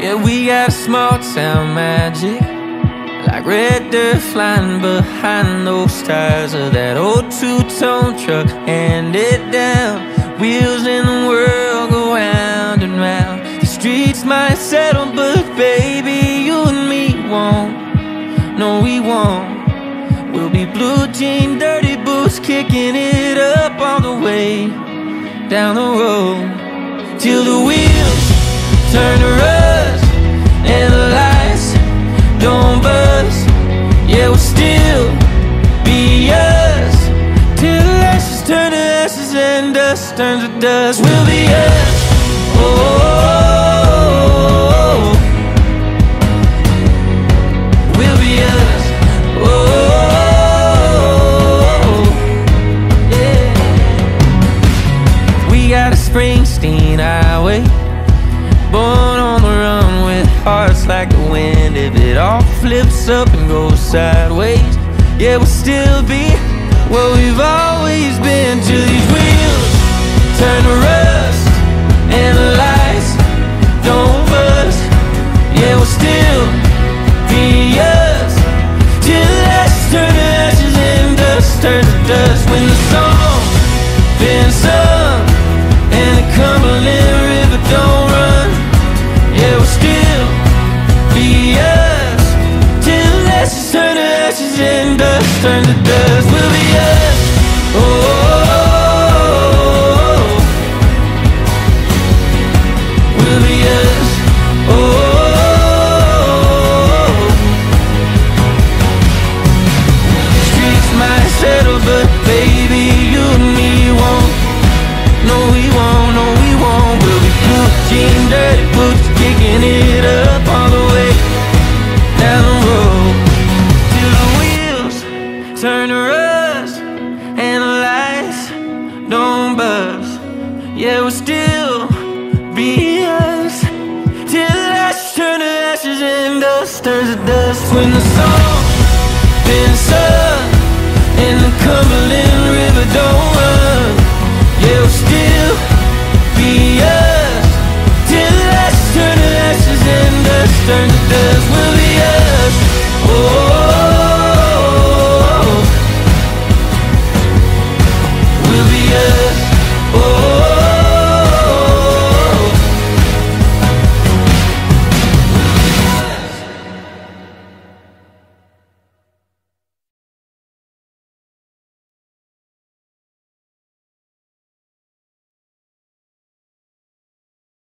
Yeah, we got small town magic. Like red dirt flying behind those tires of that old two-tone truck. Hand it down, wheels in the world go round and round. The streets might settle, but baby, you and me won't. No, we won't. We'll be blue jean, dirty boots, kicking it up all the way down the road till the wheels turn to We'll still be us till the ashes turn to ashes and dust turns to dust. We'll be us. Oh, we'll be us. Oh, yeah. We got a Springsteen highway. Born on the run with hearts like the wind. If it all flips up and goes sideways, yeah, we'll still be what we've always been. Till these wheels dust turn to dust. We'll be us. Oh, oh, oh. Yeah, we'll still be us. Till the ashes turn to ashes and dust turns to dust. When the song's been sung and the Cumberland